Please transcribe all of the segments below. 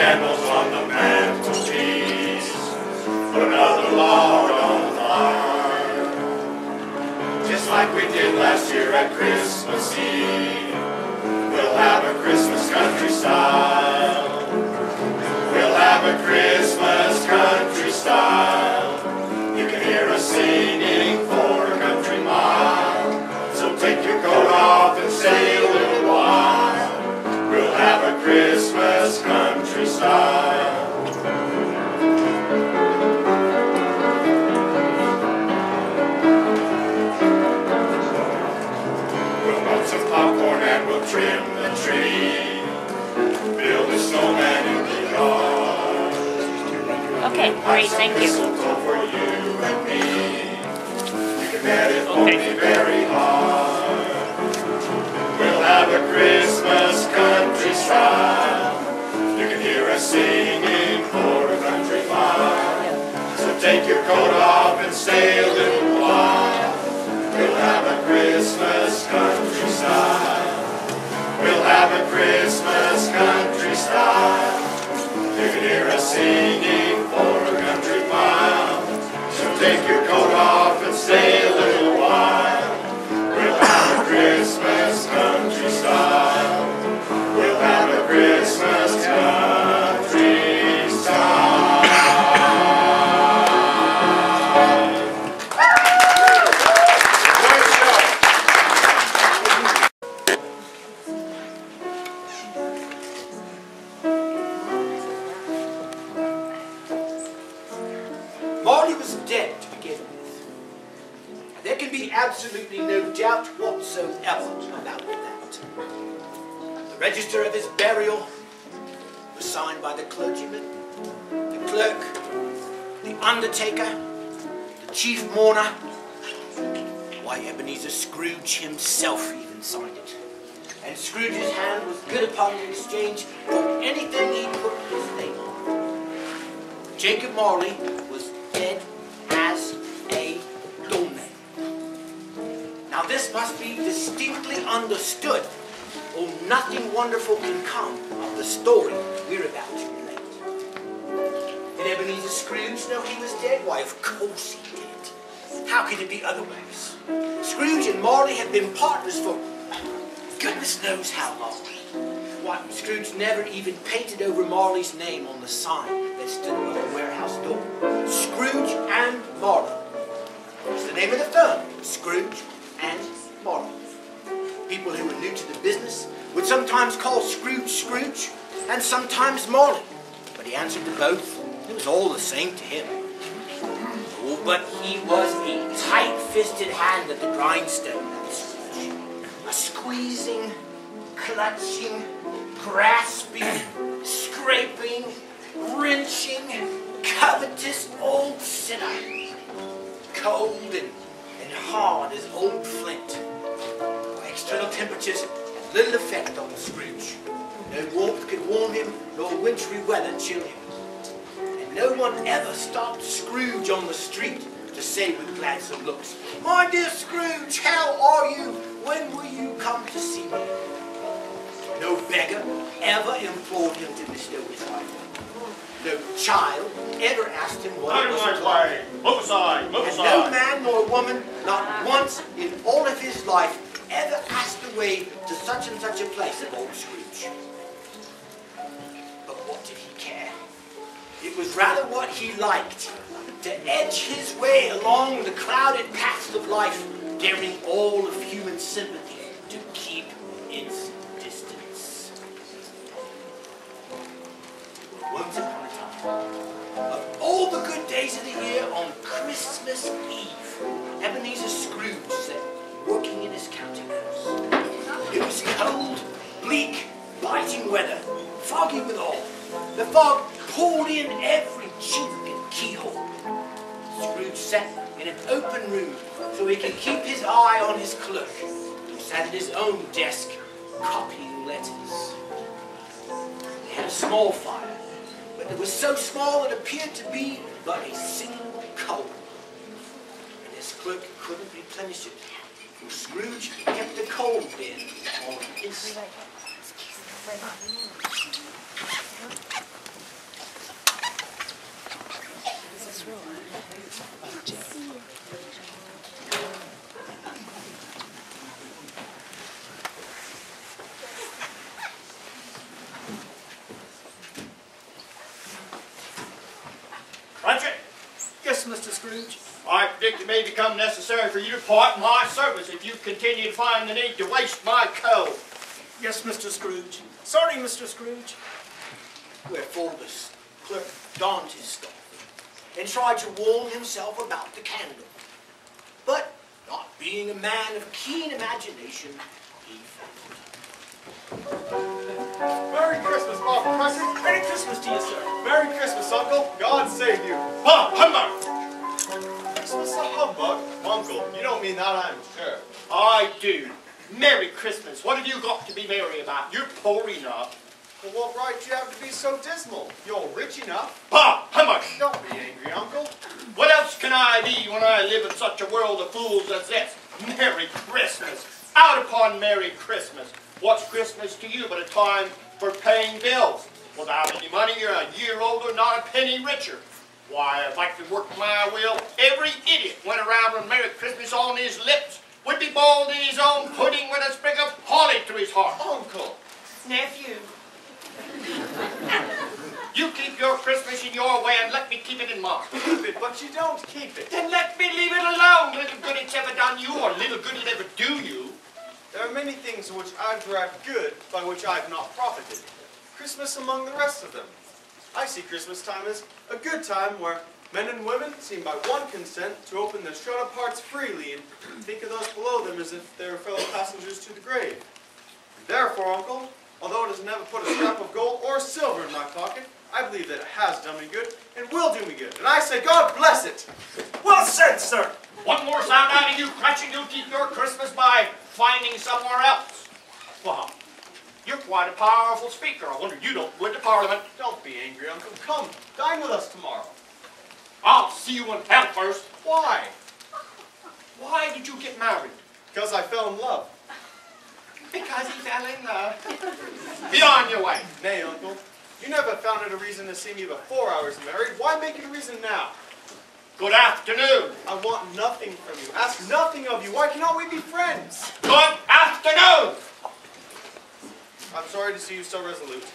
Candles on the mantelpiece, put another log on the fire. Just like we did last year at Christmas Eve, we'll have a Christmas country style. We'll have a Christmas country style. You can hear us singing for a country mile. So take your coat off and stay Christmas country style. We'll melt some popcorn and we'll trim the tree. Build a snowman in the yard. Okay, great, thank you. You and me. You can have a Christmas country style. You can hear us singing for a country mile. So take your coat off and stay a little while. We'll have a Christmas country style. We'll have a Christmas country style. You can hear us singing for a country mile. So take your coat off and stay a little while. We'll have a Christmas undertaker, the chief mourner. Why, Ebenezer Scrooge himself even signed it. And Scrooge's hand was good upon the exchange for anything he put his name on. Jacob Marley was dead as a doornail. Now this must be distinctly understood, or nothing wonderful can come of the story we're about to relate. Ebenezer Scrooge know he was dead? Why, of course he did. How could it be otherwise? Scrooge and Marley had been partners for goodness knows how long. Why, Scrooge never even painted over Marley's name on the sign that stood above the warehouse door. Scrooge and Marley. was the name of the firm, Scrooge and Marley. People who were new to the business would sometimes call Scrooge Scrooge and sometimes Marley. But he answered to both. It was all the same to him. Oh, but he was a tight-fisted hand at the grindstone. A squeezing, clutching, grasping, scraping, wrenching, covetous old sinner. Cold and, and hard as old flint. External temperatures had little effect on the Scrooge. No warmth could warm him, nor wintry weather chill him. No one ever stopped Scrooge on the street to say with gladsome looks, My dear Scrooge, how are you? When will you come to see me? No beggar ever implored him to bestow his life. No child ever asked him what it was like. my way. Move aside. And no man nor woman, not once in all of his life, ever asked the way to such and such a place of old Scrooge. It was rather what he liked, to edge his way along the crowded paths of life, daring all of human sympathy to keep its distance. Once upon a time, of all the good days of the year, on Christmas Eve, Ebenezer Scrooge sat working in his counting house. It was cold, bleak, biting weather, foggy withal. The fog poured in every chink and keyhole. Scrooge sat in an open room so he could keep his eye on his clerk, who sat at his own desk copying letters. They had a small fire, but it was so small it appeared to be but a single coal. And his clerk couldn't replenish it, for Scrooge kept the coal bin on his Yes, Mr. Scrooge. I predict it may become necessary for you to part my service if you continue to find the need to waste my coal. Yes, Mr. Scrooge. Sorry, Mr. Scrooge. Wherefore this clerk donned his scarf and tried to warm himself about the candle. But, not being a man of keen imagination, he failed. Merry Christmas, Bob Professor. Merry Christmas to you, sir. Merry Christmas, Uncle. God save you. Bah, humbug! Christmas a humbug? Uncle, you don't mean that, I'm sure. I do. Merry Christmas. What have you got to be merry about? You're poor enough. Well, what right do you have to be so dismal? You're rich enough. Bah, humbug! Don't be angry, Uncle. What else can I be when I live in such a world of fools as this? Merry Christmas! Out upon Merry Christmas! What's Christmas to you but a time for paying bills? Without any money, you're a year older, not a penny richer. Why, if I could work my will, every idiot went around with Merry Christmas on his lips, would be boiled in his own pudding with a sprig of holly to his heart. Uncle. Nephew. You keep your Christmas in your way and let me keep it in mine. Keep it, but you don't keep it. Then let me leave it alone. Little good it's ever done you, or little good it ever do you. There are many things in which I've derived good, by which I have not profited. Christmas among the rest of them. I see Christmas time as a good time where men and women seem by one consent to open their shut up hearts freely and think of those below them as if they were fellow passengers to the grave. And therefore, Uncle, although it has never put a scrap of gold or silver in my pocket, I believe that it has done me good and will do me good. And I say, God bless it! Well said, sir. One more sound out of you, Cratchit, you'll keep your Christmas by finding somewhere else. Well, you're quite a powerful speaker. I wonder you don't go into Parliament. Don't be angry, Uncle. Come, dine with us tomorrow. I'll see you in hell first. Why? Why did you get married? Because I fell in love. Because he fell in love. Be on your way. Nay, Uncle. You never found it a reason to see me before I was married. Why make it a reason now? Good afternoon. I want nothing from you. Ask nothing of you. Why cannot we be friends? Good afternoon. I'm sorry to see you so resolute.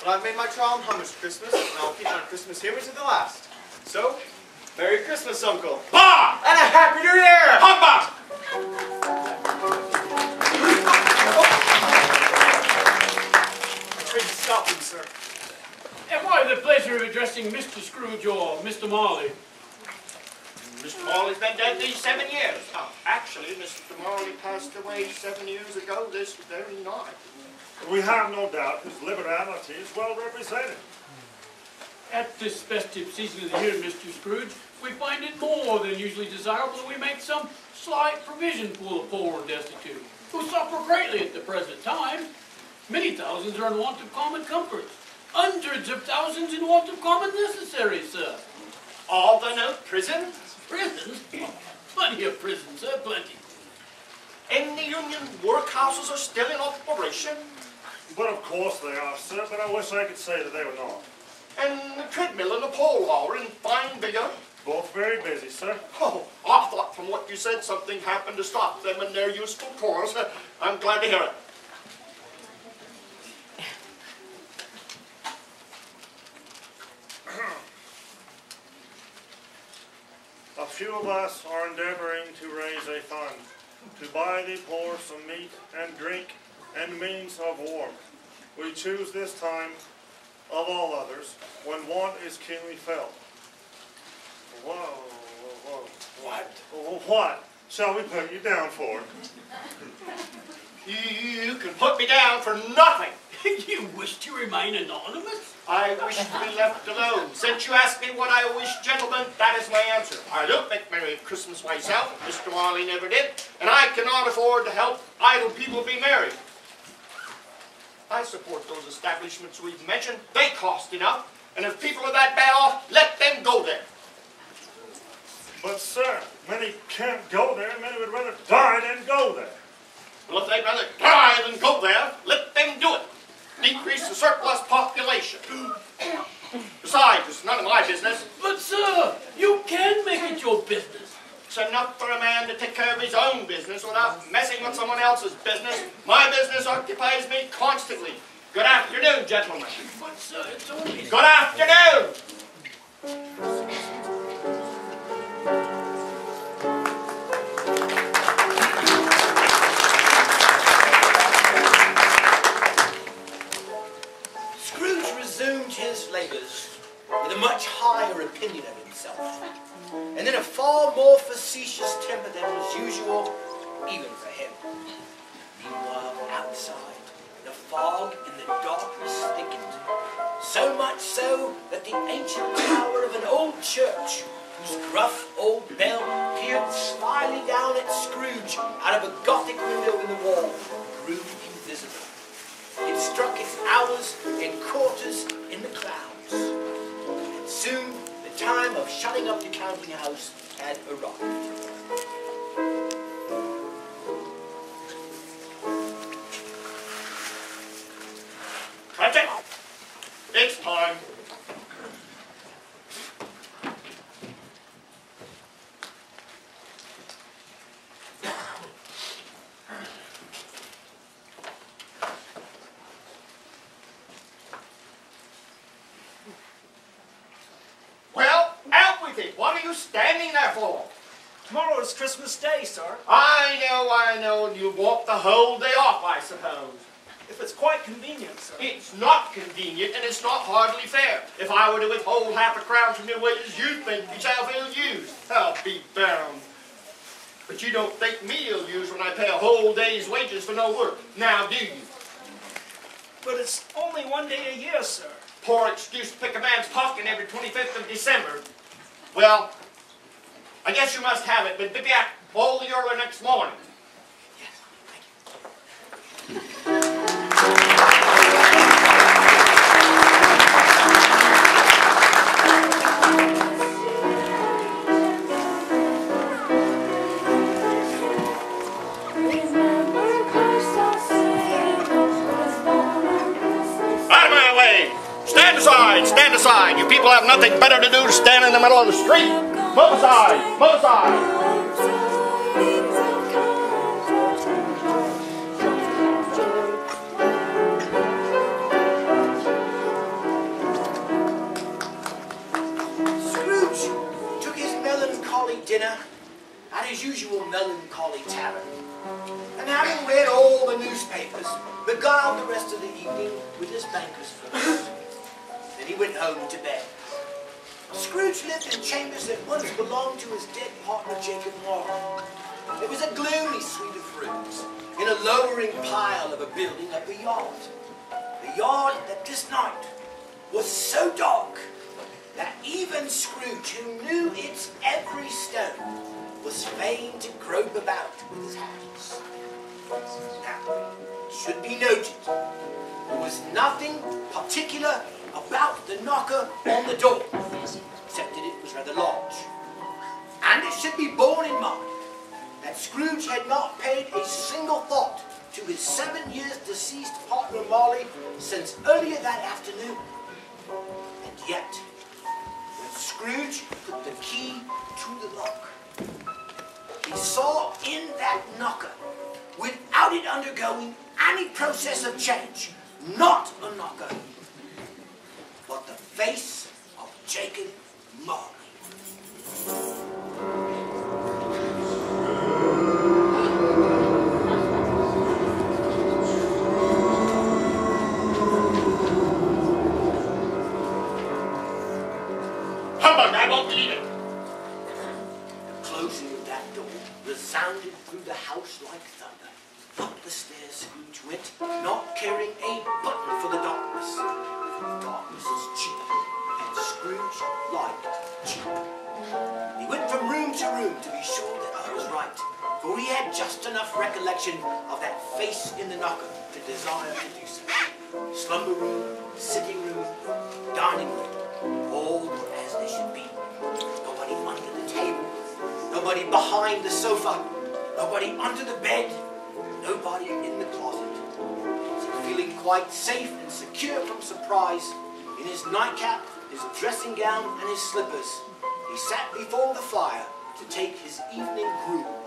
But I've made my trial and homage to Christmas, and I'll keep my Christmas here to the last. So, Merry Christmas, Uncle. Bah! And a Happy New Year! Humbug! Stop him, sir. Have I the pleasure of addressing Mr. Scrooge or Mr. Marley? Mr. Marley's been dead these seven years. Oh, actually, Mr. Marley passed away seven years ago this very night. We have no doubt his liberality is well represented. At this festive season of the year, Mr. Scrooge, we find it more than usually desirable that we make some slight provision for the poor and destitute, who suffer greatly at the present time. Many thousands are in want of common comforts. Hundreds of thousands in want of common necessaries, sir. All the no prisons? Prisons? Plenty of prisons, sir, plenty. And the union workhouses are still in operation? But of course they are, sir, but I wish I could say that they were not. And the treadmill and the pole are in fine vigor? Both very busy, sir. Oh, I thought from what you said something happened to stop them in their useful course. I'm glad to hear it. A few of us are endeavoring to raise a fund to buy the poor some meat and drink and means of warmth. We choose this time of all others when want is keenly felt. Whoa, whoa, whoa. What? What shall we put you down for? You can put me down for nothing. You wish to remain anonymous? I wish to be left alone. Since you asked me what I wish, gentlemen, that is my answer. I don't make Merry Christmas myself. Mr. Marley never did. And I cannot afford to help idle people be merry. I support those establishments we've mentioned. They cost enough. And if people are that bad off, let them go there. But sir, many can't go there. Many would rather die than go there. Well, if they'd rather die than go there, let them do it. Decrease the surplus population. Besides, it's none of my business. But, sir, you can make it your business. It's enough for a man to take care of his own business without messing with someone else's business. My business occupies me constantly. Good afternoon, gentlemen. But, sir, it's only... Good afternoon. Labors with a much higher opinion of himself, and in a far more facetious temper than was usual, even for him. Meanwhile, outside, the fog and the darkness thickened, so much so that the ancient tower of an old church, whose gruff old bell peered slyly down at Scrooge out of a gothic window in the wall, grew. It struck its hours and quarters in the clouds. And soon the time of shutting up the counting house had arrived. Hardly fair. If I were to withhold half a crown from your wages, you'd think yourself ill-used. I'll be bound. But you don't think me ill-used when I pay a whole day's wages for no work. Now do you? But it's only one day a year, sir. Poor excuse to pick a man's pocket every 25th of December. Well, I guess you must have it, but be back all the early next morning. Out of have nothing better to do to stand in the middle of the street! Move aside! Scrooge took his melancholy dinner at his usual melancholy tavern, and having read all the newspapers, beguiled the rest of the evening with his banker's books. Then he went home to bed. Scrooge lived in chambers that once belonged to his dead partner Jacob Marley. It was a gloomy suite of rooms in a lowering pile of a building up a yard. A yard that this night was so dark that even Scrooge, who knew its every stone, was fain to grope about with his hands. Now, it should be noted, there was nothing particular about the knocker on the door, except that it was rather large. And it should be borne in mind that Scrooge had not paid a single thought to his seven years deceased partner Marley since earlier that afternoon. And yet, when Scrooge put the key to the lock, he saw in that knocker, without it undergoing any process of change, not a knocker, but the face of Jacob Marley. Humbug, I won't believe it! The closing of that door resounded through the house like thunder. Up the stairs Scrooge went, not caring a button for the darkness. Darkness is cheap, and He went from room to room to be sure that I was right, for he had just enough recollection of that face in the knocker to desire to do so. Slumber room, sitting room, dining room, all as they should be. Nobody under the table, nobody behind the sofa, nobody under the bed, nobody in the closet. So feeling quite safe and secure from surprise, in his nightcap, his dressing gown, and his slippers, he sat before the fire to take his evening gruel.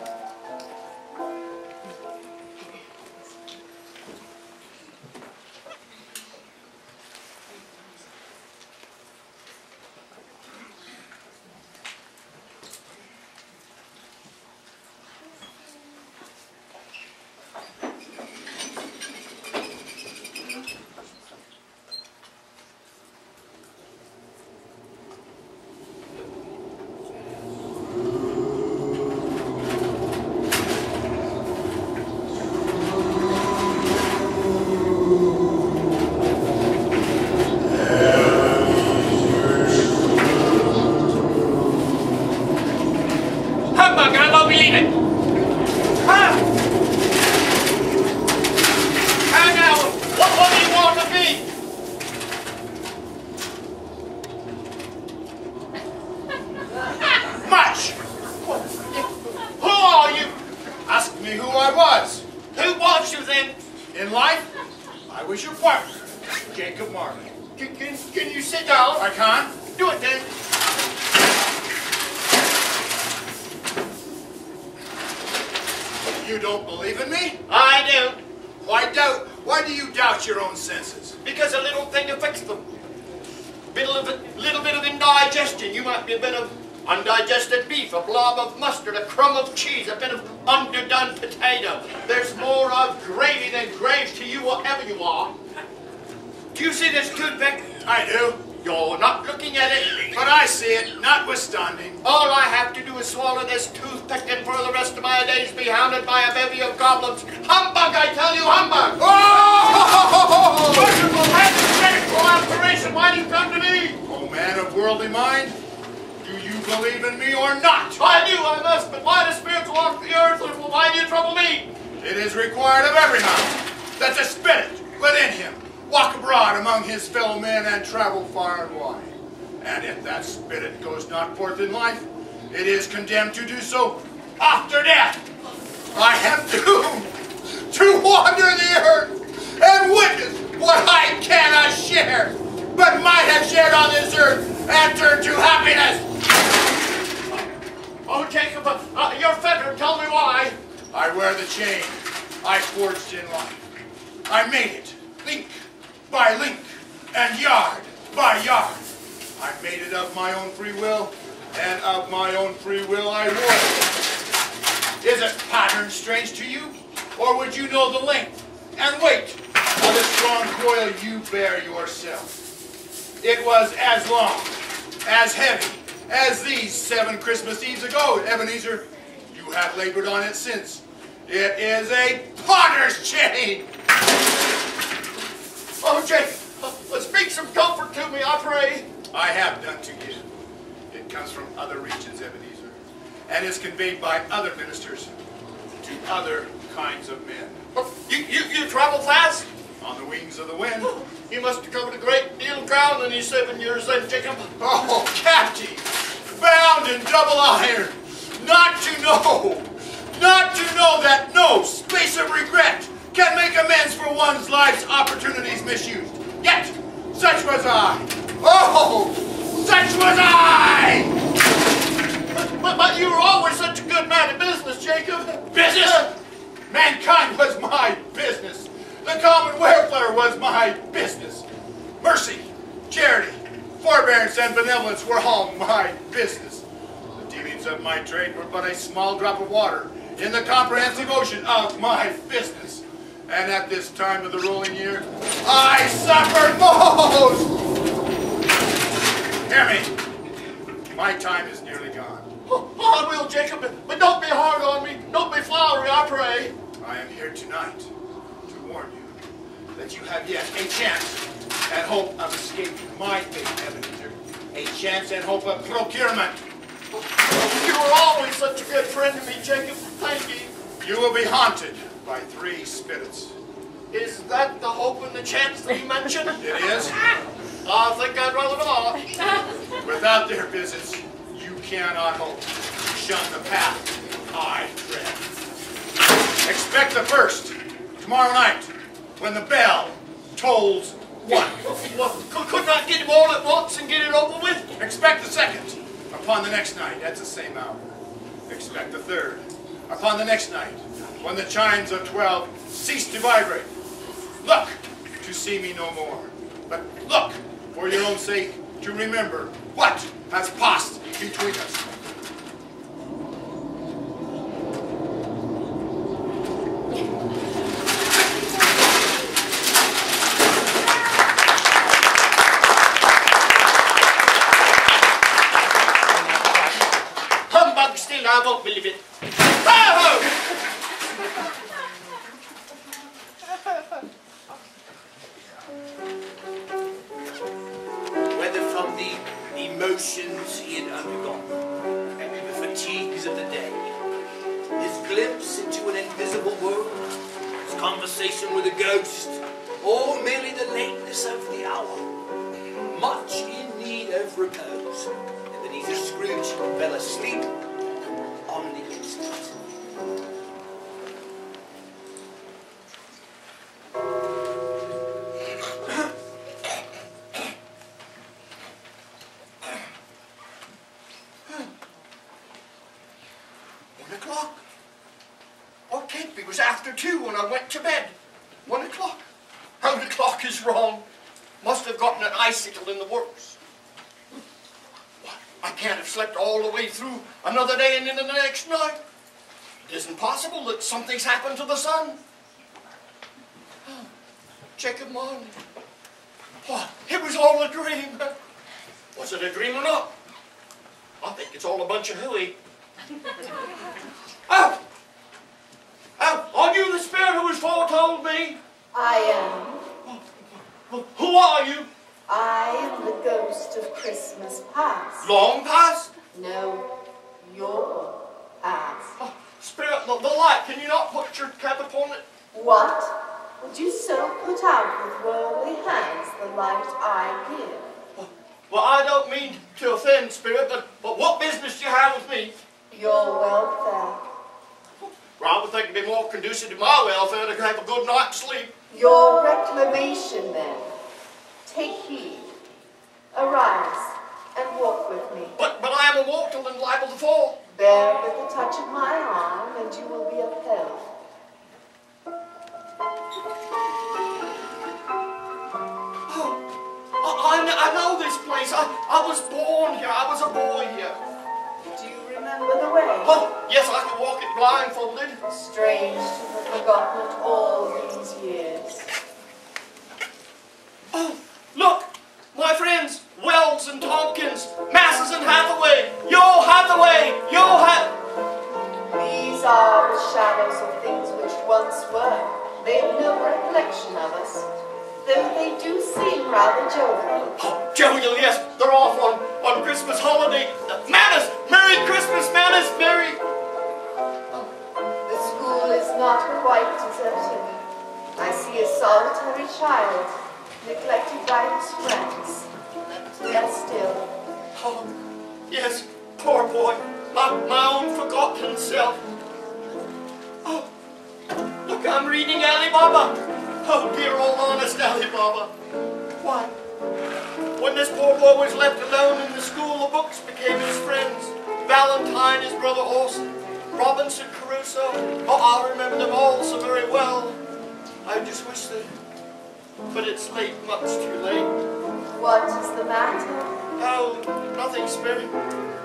Crumb of cheese, a bit of underdone potato. There's more of gravy than graves to you, whatever you are. Do you see this toothpick? I do. You're not looking at it. But I see it, notwithstanding. All I have to do is swallow this toothpick and for the rest of my days be hounded by a bevy of goblins. Humbug, I tell you, humbug! Oh! Merciful heavens, for operation, why do you come to me? Oh, man of worldly mind, do you believe in me or not? I do, I must, but why do spirits walk the earth and why do you trouble me? It is required of every man that the spirit within him walk abroad among his fellow men and travel far and wide. And if that spirit goes not forth in life, it is condemned to do so after death. I am doomed to wander the earth and witness what I cannot share, but might have shared on this earth and turn to happiness. Oh, Jacob, uh, uh, you're fettered, tell me why. I wear the chain I forged in life. I made it link by link and yard by yard. I made it of my own free will, and of my own free will I it. Is it pattern strange to you, or would you know the length and weight of the strong coil you bear yourself? It was as long, as heavy as these seven Christmas Eves ago, Ebenezer. You have labored on it since. It is a potter's chain. Oh, Jacob, uh, speak some comfort to me, I pray. I have done to give. It comes from other regions, Ebenezer, and is conveyed by other ministers to other kinds of men. Oh, You, you, you travel fast? On the wings of the wind. You must have covered a great deal of ground in these seven years then, Jacob. Oh, captive, bound in double iron, not to know, not to know that no space of regret can make amends for one's life's opportunities misused. Yet, such was I. Oh, such was I! But, but, but you were always such a good man of business, Jacob. Business? Uh, mankind was my business. The common welfare was my business. Mercy, charity, forbearance, and benevolence were all my business. The dealings of my trade were but a small drop of water in the comprehensive ocean of my business. And at this time of the rolling year, I suffered most. Hear me. My time is nearly gone. Oh, oh, I will, Jacob, but don't be hard on me. Don't be flowery, I pray. I am here tonight to warn you that you have yet a chance and hope of escaping my fate, Ebenezer. A chance and hope of procurement. You were always such a good friend to me, Jacob. Thank you. You will be haunted by three spirits. Is that the hope and the chance that you mentioned? It is. I think I'd rather not. Without their visits, you cannot hope to shun the path I tread. Expect the first tomorrow night when the bell tolls one. Well, could, not get him all at once and get it over with? Expect the second upon the next night at the same hour. Expect the third upon the next night when the chimes of twelve cease to vibrate. Look to see me no more, but look for your own sake to remember what has passed between us. Isn't possible that something's happened to the sun. Check it morning. What? It was all a dream. Was it a dream or not? I think it's all a bunch of hooey. oh! Oh, are you the spirit who has foretold me? I am. Well, who are you? I am the ghost of Christmas past. Long past? No, your past. Oh, Spirit, the, the light, can you not put your cap upon it? What? Would you so put out with worldly hands the light I give? Well, I don't mean to offend, Spirit, but, but what business do you have with me? Your welfare. Well, I would think it'd be more conducive to my welfare to have a good night's sleep. Your reclamation, then. Take heed. Arise and walk with me. But, but I am a mortal and liable to fall. Bear but the touch of my arm, and you will be upheld. Oh, I, I, know this place. I, I was born here. I was a boy here. Do you remember the way? Oh, yes, I can walk it blindfolded. Strange to have forgotten it all these years. Oh, look, my friends, Wells and Tompkins, Masses and Hathaway. Yo, Hathaway! Yo, Hath... These are the shadows of things which once were. They have no recollection of us though they do seem rather jovial. Oh, jovial, yes. They're off on, on Christmas holiday. Manus! Merry Christmas, Manus! Merry... The school is not quite deserted. I see a solitary child, neglected by his friends. Yet still. Oh, yes, poor boy. My, my own forgotten self. Oh, look, I'm reading Ali Baba. Oh, dear old honest Ali Baba. Why? When this poor boy was left alone in the school, the books became his friends. Valentine, his brother Orson, Robinson Crusoe. Oh, I remember them all so very well. I just wish that... But it's late, much too late. What is the matter? Oh, nothing, Spirit.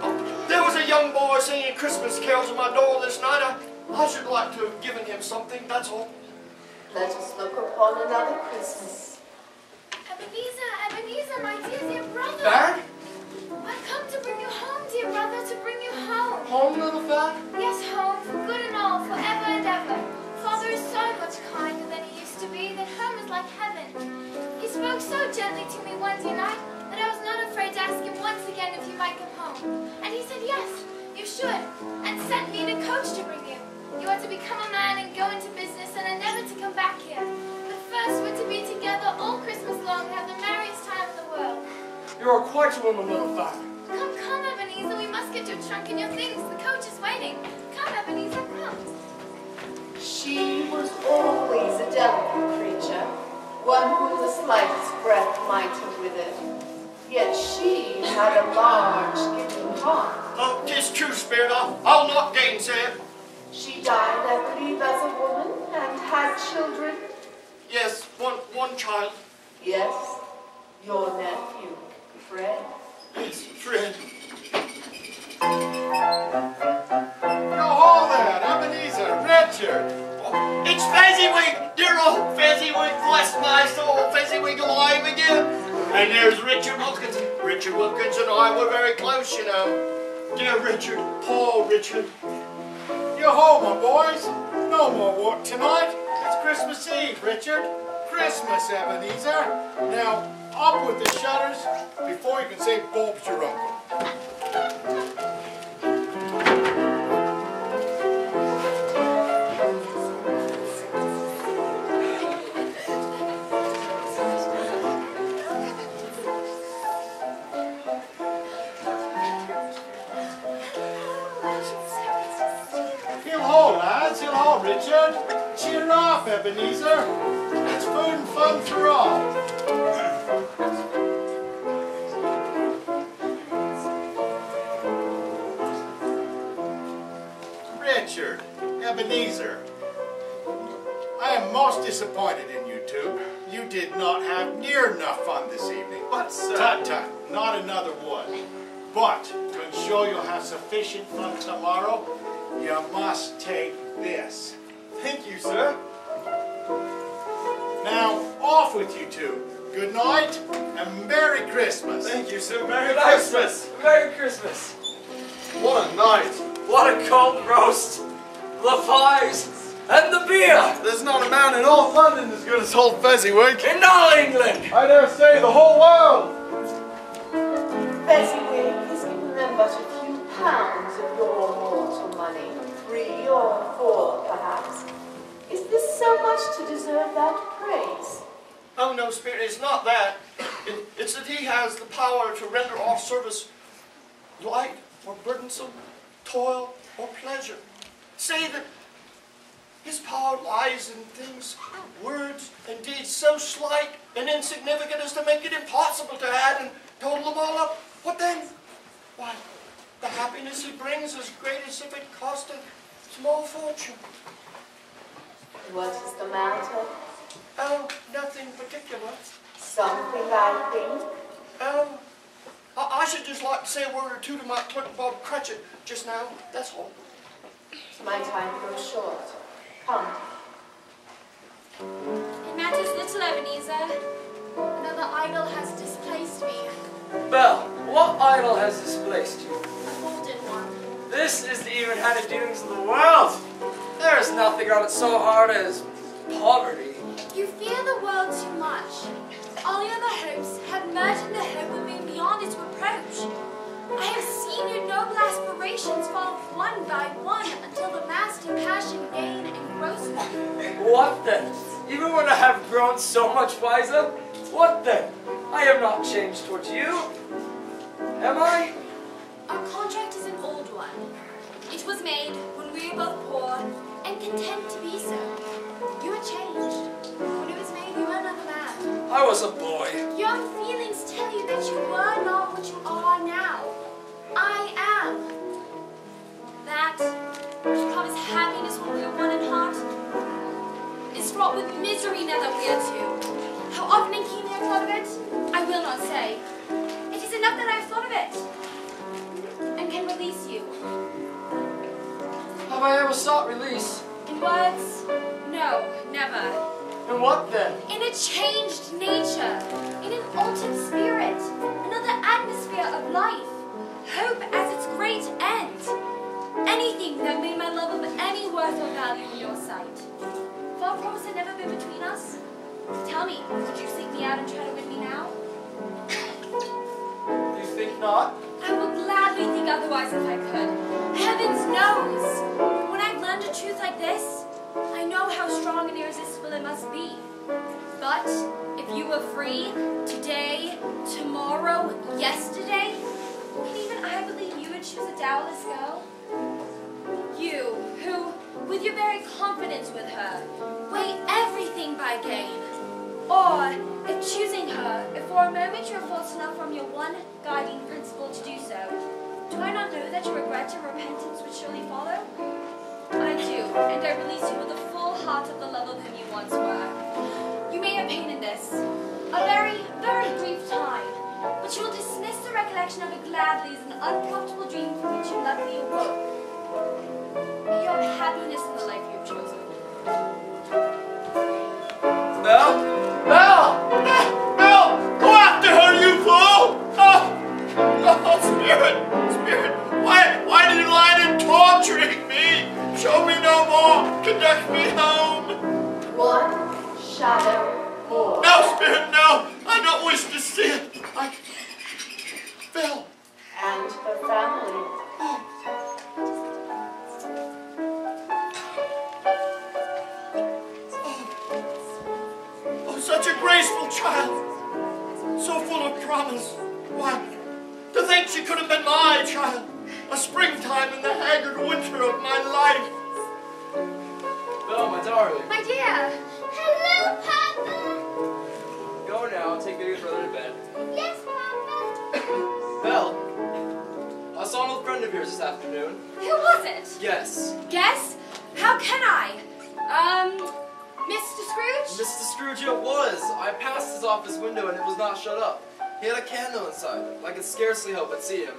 Oh, there was a young boy singing Christmas carols at my door this night. I, I should like to have given him something, that's all. Let us look upon another Christmas. Ebenezer, Ebenezer, my dear, dear brother. Dad? I've come to bring you home, dear brother, to bring you home. Home, little Dad? Yes, home, for good and all, forever and ever. Father is so much kinder than he used to be, that home is like heaven. He spoke so gently to me one day night that I was not afraid to ask him once again if you might come home. And he said, yes, you should, and sent me in a coach to bring you. You are to become a man and go into business and are never to come back here. But first we're to be together all Christmas long and have the merriest time in the world. You are quite a woman, little father. Come, come, Ebenezer. We must get your trunk and your things. The coach is waiting. Come, Ebenezer, come. She was always a delicate creature, one whom the slightest breath might have withered. Yet she had a large, giving heart. Oh, tis true, Spirit. I'll, I'll not gainsay it. She died, I believe, as a woman and had children? Yes, one, one child. Yes, your nephew, Fred. Yes, Fred. Oh, it's Fezziwig, dear old Fezziwig, bless my soul, Fezziwig alive again. And there's Richard Wilkinson. Richard Wilkinson and I were very close, you know. Dear Richard, poor Richard. You're home, my boys. No more work tonight. It's Christmas Eve, Richard. Christmas, Ebenezer. Now, up with the shutters before you can say Bob's your uncle. Richard. Cheer up, Ebenezer. It's food and fun for all. Richard, Ebenezer. I am most disappointed in you two. You did not have near enough fun this evening. But, sir... Tut tut, not another one. But to ensure you'll have sufficient fun tomorrow, you must take this. Thank you, sir. Now, off with you two. Good night and Merry Christmas. Thank you, sir. Merry Christmas. Merry Christmas. What a night. What a cold roast. The pies and the beer. There's not a man in all London as good as old Fezziwig. In all England. I dare say the whole world. Fezziwig has given them but a few pounds this so much to deserve that praise? Oh no, Spirit, it's not that. It, it's that he has the power to render our service light or burdensome, toil or pleasure. Say that his power lies in things, words, and deeds so slight and insignificant as to make it impossible to add and total them all up. What then? Why, the happiness he brings is great as if it cost a small fortune. What is the matter? Oh, nothing particular. Something, I think. Oh, I, I should just like to say a word or two to my clerk Bob Cratchit just now, that's all. My time grows short. Come. It matters little, Ebenezer. Another idol has displaced me. Belle, what idol has displaced you? A golden one. This is the even-handed dealings of the world. There is figure out it so hard as poverty. You fear the world too much. All your other hopes have merged in the hope of being beyond its reproach. I have seen your noble aspirations fall one by one until the master passion gain engross me. What then? Even when I have grown so much wiser? What then? I am not changed towards you. Am I? Our contract is an old one. It was made when we were both poor and content to be so. You are changed. When it was made, you were another man. I was a boy. Your feelings tell you that you were not what you are now. I am. That which promised happiness when we were one in heart is fraught with misery now that we are two. How often and keenly I've thought of it, I will not say. It is enough that I've thought of it and can release you. Have I ever sought release? In words, no, never. And what then? In a changed nature, in an altered spirit, another atmosphere of life, hope as its great end. Anything that made my love of any worth or value in your sight. For our promise had never been between us. Tell me, did you seek me out and try to win me now? You think not? I would gladly think otherwise if I could. Heavens knows! When I've learned a truth like this, I know how strong and irresistible it must be. But if you were free, today, tomorrow, yesterday, can even I believe you would choose a dowerless girl? You, who, with your very confidence with her, weigh everything by gain. Or, if choosing her, if for a moment you are false enough from your one guiding principle to do so, do I not know that your regret and repentance would surely follow? I do, and I release you with the full heart of the love of whom you once were. You may have pain in this, a very, very brief time, but you will dismiss the recollection of it gladly as an unprofitable dream from which you luckily awoke. May you have happiness in the life you have chosen. Conduct me home! One shadow more. No, Spirit, no! I don't wish to see it! I... Belle! And her family. Oh, such a graceful child! So full of promise! Why, to think she could have been my child! A springtime in the haggard winter of my life! My darling. My dear! Hello, Papa. Go now, take your brother to bed. Yes, Papa. Belle, I saw an old friend of yours this afternoon. Who was it? Yes. Guess? How can I? Um, Mr. Scrooge? Mr. Scrooge it was. I passed his office window and it was not shut up. He had a candle inside. I could scarcely help but see him.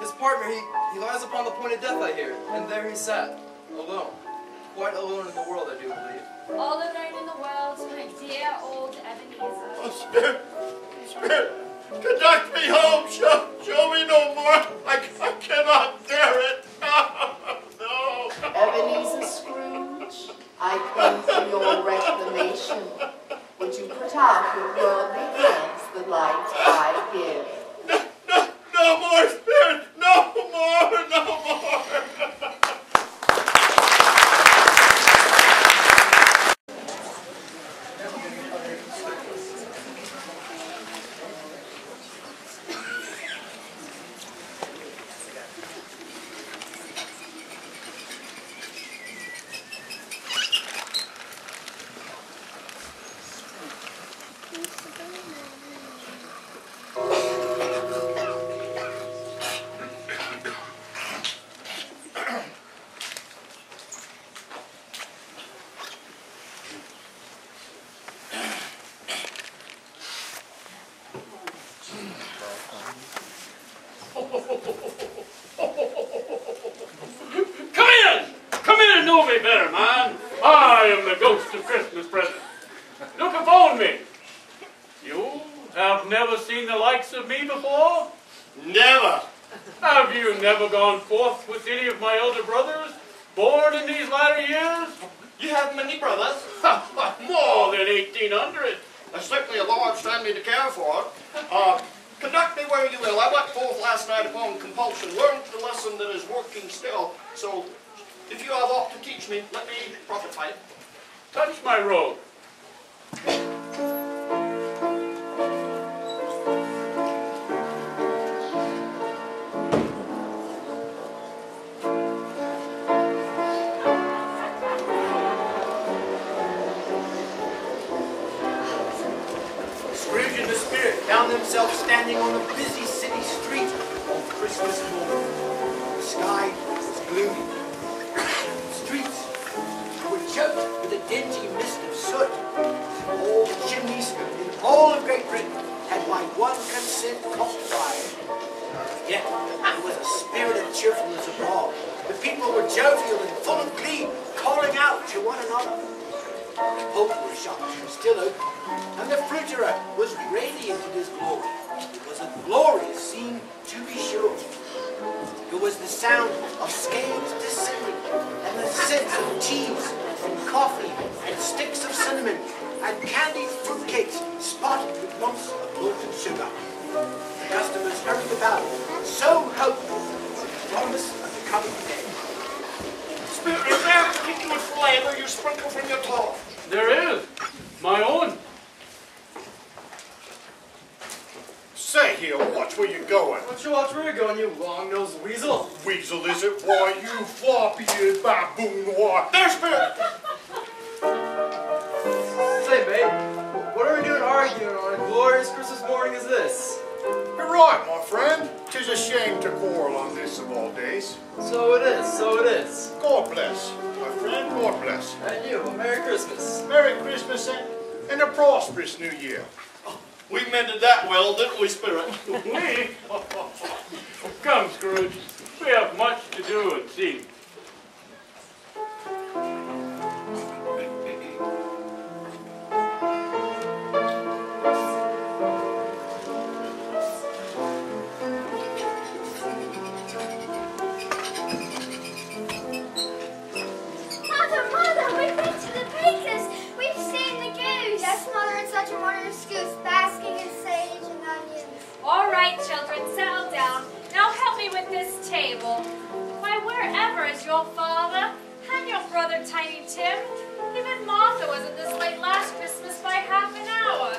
His partner, he, he lies upon the point of death, I hear. And there he sat, alone. Quite alone in the world, I do believe. All alone in the world, my dear old Ebenezer. Oh, Spirit, Spirit, conduct me home. Show, show me no more. I, I cannot bear it. no. Ebenezer Scrooge, I come for your reclamation. Would you put out with worldly hands the light I give? No, no more, Spirit. No more, no more. Spirit, is there a particular flavor you sprinkle from your top? There is. My own. Say here, watch where you're going. Don't you watch where you're going, you long-nosed weasel? Weasel, is it? Why, you floppy-eared baboon, why? There, Spirit! Say, mate, what are we doing arguing on a glorious Christmas morning as this? You're right, my friend. Tis a shame to quarrel on this of all days. So it is, so it is. God bless. My friend, God bless. And you, a Merry Christmas. Merry Christmas and, and a prosperous New Year. We mended that well, didn't we, Spirit? We? Come, Scrooge. We have much to do and see. Is your father and your brother Tiny Tim? Even Martha wasn't this late last Christmas by half an hour.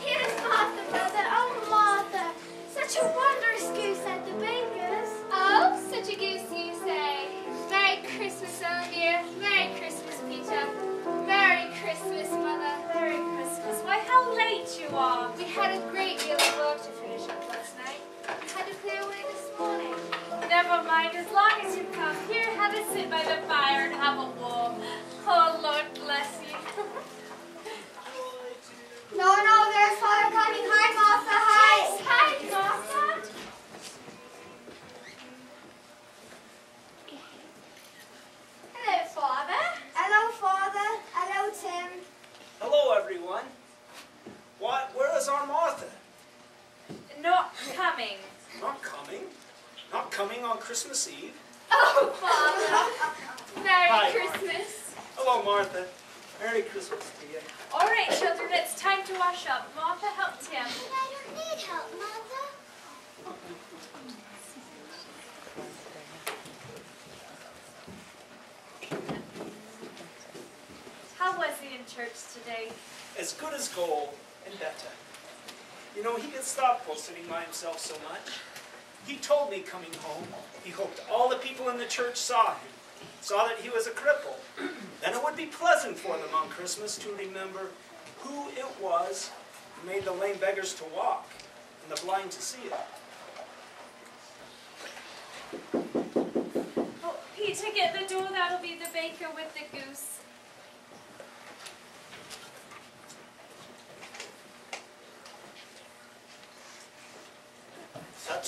Here's Martha, Mother. Oh, Martha. Such a wondrous goose at the baker's. Oh, such a goose you say. Merry Christmas, oh dear. Merry Christmas, Peter. Merry Christmas, Mother. Merry Christmas. Why, how late you are. We had a great deal of work to finish up last night. Had to clear away this morning. No never mind. As long as you come here, have a sit by the fire and have a warm. Oh, Lord bless you. No, no, there's Father coming. Hi, Martha. Hi. Hi, Martha. Hello, Father. Hello, Father. Hello, Tim. Hello, everyone. What? Where is our Martha? Not coming. Not coming. Not coming on Christmas Eve. Oh, Father. Merry Hi. Christmas. Hello, Martha. Merry Christmas to you. All right, children, it's time to wash up. Martha, help Tim. I don't need help, Mother. How was he in church today? As good as gold and better. You know, he gets thoughtful sitting by himself so much. He told me coming home, he hoped all the people in the church saw him, saw that he was a cripple. Then it would be pleasant for them on Christmas to remember who it was who made the lame beggars to walk and the blind to see it. Oh, Peter, get the door. That'll be the baker with the goose.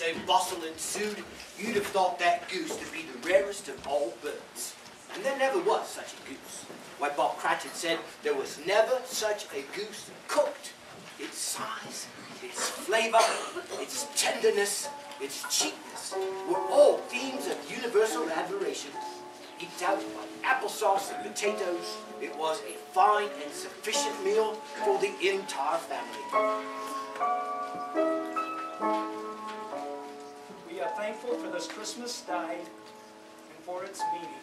A bustle ensued, you'd have thought that goose to be the rarest of all birds. And there never was such a goose. Why, Bob Cratchit said there was never such a goose cooked. Its size, its flavor, its tenderness, its cheapness were all themes of universal admiration. Eked out by applesauce and potatoes, it was a fine and sufficient meal for the entire family. We are thankful for this Christmas day and for its meaning.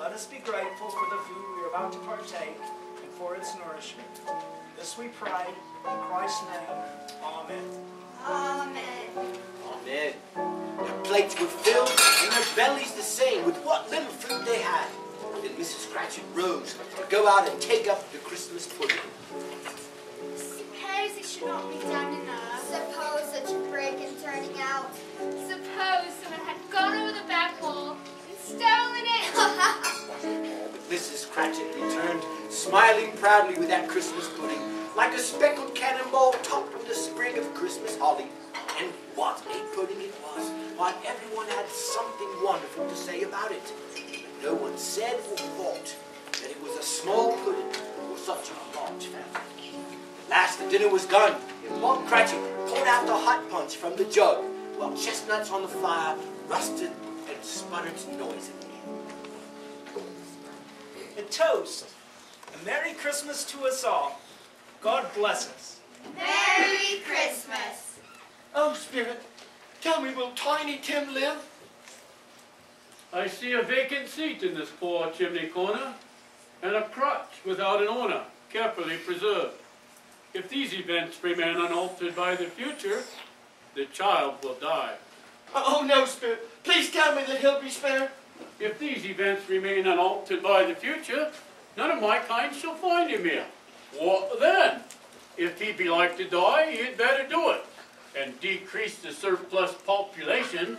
Let us be grateful for the food we are about to partake and for its nourishment. This we pray in Christ's name. Amen. Amen. Amen. Their plates were filled and their bellies the same with what little food they had. Then Mrs. Cratchit rose to go out and take up the Christmas pudding. Suppose it should not be done enough. Suppose such break in turning out. Suppose someone had gone over the back wall and stolen it. But Mrs. Cratchit returned, smiling proudly with that Christmas pudding, like a speckled cannonball topped with a sprig of Christmas holly. And what a pudding it was! Why, everyone had something wonderful to say about it. But no one said or thought that it was a small pudding or such a large family. At last the dinner was done, and Bob Cratchit poured out the hot punch from the jug, while chestnuts on the fire rusted and sputtered noisily. A toast. A Merry Christmas to us all. God bless us. Merry Christmas. Oh, Spirit, tell me, will Tiny Tim live? I see a vacant seat in this poor chimney corner, and a crutch without an owner, carefully preserved. If these events remain unaltered by the future, the child will die. Oh, no, Spirit. Please tell me that he'll be spared. If these events remain unaltered by the future, none of my kind shall find him here. What then? If he'd be like to die, he had better do it, and decrease the surplus population.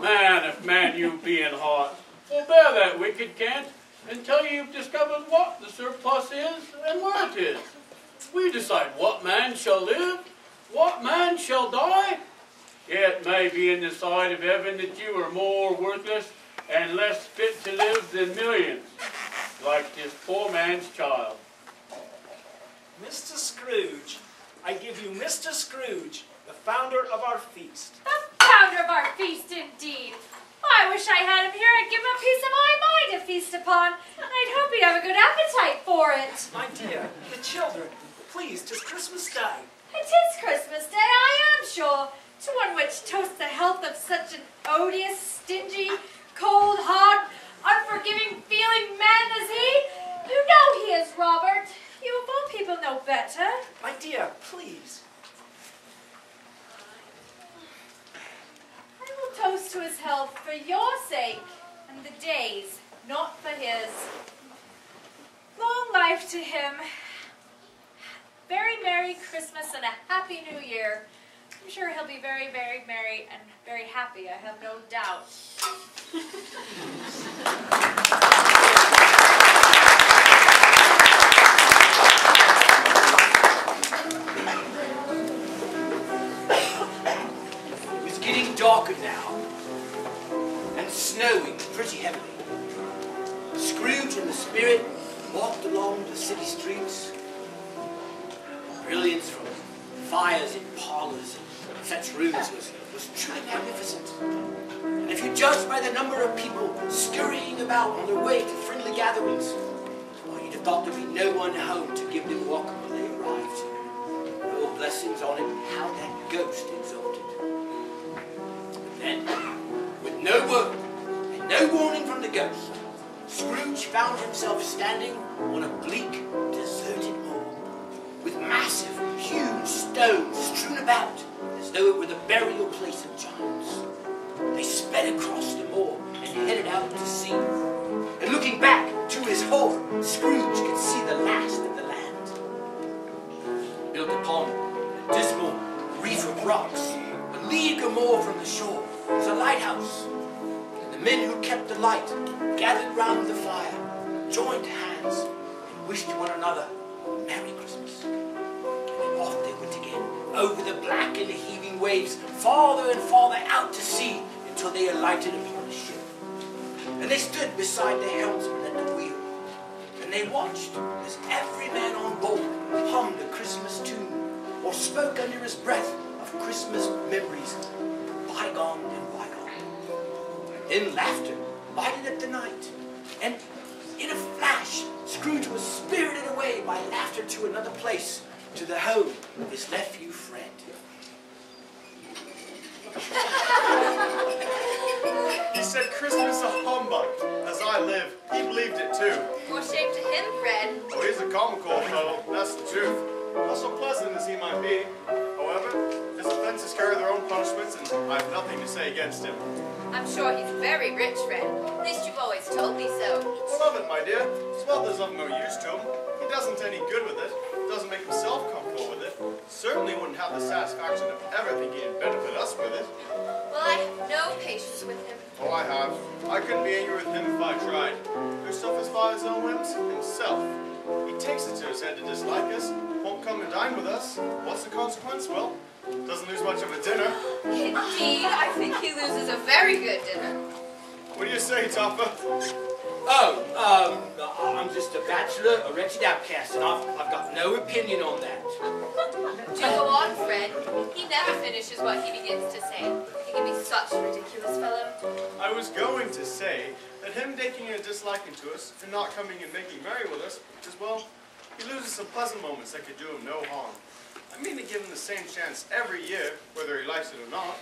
Man, if man you be in heart, forbear that wicked cant, until you've discovered what the surplus is and where it is. We decide what man shall live, what man shall die. It may be in the sight of heaven that you are more worthless and less fit to live than millions, like this poor man's child. Mr. Scrooge, I give you Mr. Scrooge, the founder of our feast. The founder of our feast, indeed. I wish I had him here and give him a piece of my mind to feast upon. I'd hope he'd have a good appetite for it. My dear, the children, please, 'tis Christmas Day. It is Christmas Day, I am sure, to one which toasts the health of such an odious, stingy, cold, hard, unforgiving, feeling man as he. You know he is, Robert. You of all people know better. My dear, please. I will toast to his health for your sake and the day's, not for his. Long life to him. Very Merry Christmas and a Happy New Year I'm sure he'll be very, very merry and very happy, I have no doubt. it's getting darker now, and snowing pretty heavily. Scrooge and the spirit walked along the city streets. Fires in parlors and such rooms was, was truly magnificent. And if you judge by the number of people scurrying about on their way to friendly gatherings, well, you'd have thought there'd be no one home to give them welcome when they arrived. No blessings on him, how that ghost exulted. Then, with no word and no warning from the ghost, Scrooge found himself standing on a bleak, deserted with massive, huge stones strewn about as though it were the burial place of giants. They sped across the moor and headed out to sea. And looking back to his horror, Scrooge could see the last of the land. Built upon a dismal reef of rocks, a league or more from the shore, was a lighthouse. And the men who kept the light gathered round the fire, joined hands, and wished one another Merry Christmas. Over the black and heaving waves, farther and farther out to sea, until they alighted upon the ship. And they stood beside the helmsman at the wheel, and they watched as every man on board hummed a Christmas tune, or spoke under his breath of Christmas memories, bygone and bygone. Then laughter lighted up the night, and in a flash, Scrooge was spirited away by laughter to another place, to the home of his nephew Fred. He said Christmas a humbug. As I live, he believed it too. More shame to him, Fred. Oh, he's a comical fellow, that's the truth. Not so pleasant as he might be. However, his offenses carry their own punishments, and I have nothing to say against him. I'm sure he's very rich, Fred. At least you've always told me so. Well, of it, my dear. Is of no use to him. He doesn't any good with it. Doesn't make himself comfortable with it. Certainly wouldn't have the satisfaction of ever thinking he'd benefit us with it. Well, I have no patience with him. Oh, I have. I couldn't be angry with him if I tried. Stuff as far his own whims himself. He takes it to his head to dislike us, won't come and dine with us. What's the consequence? Well, doesn't lose much of a dinner. Indeed, I think he loses a very good dinner. What do you say, Topper? Oh, um, I'm just a bachelor, a wretched outcast, and I've, I've got no opinion on that. Do go on, Fred. He never finishes what he begins to say. He can be such a ridiculous fellow. I was going to say that him taking a disliking to us and not coming and making merry with us is, well, he loses some pleasant moments that could do him no harm. I mean to give him the same chance every year, whether he likes it or not.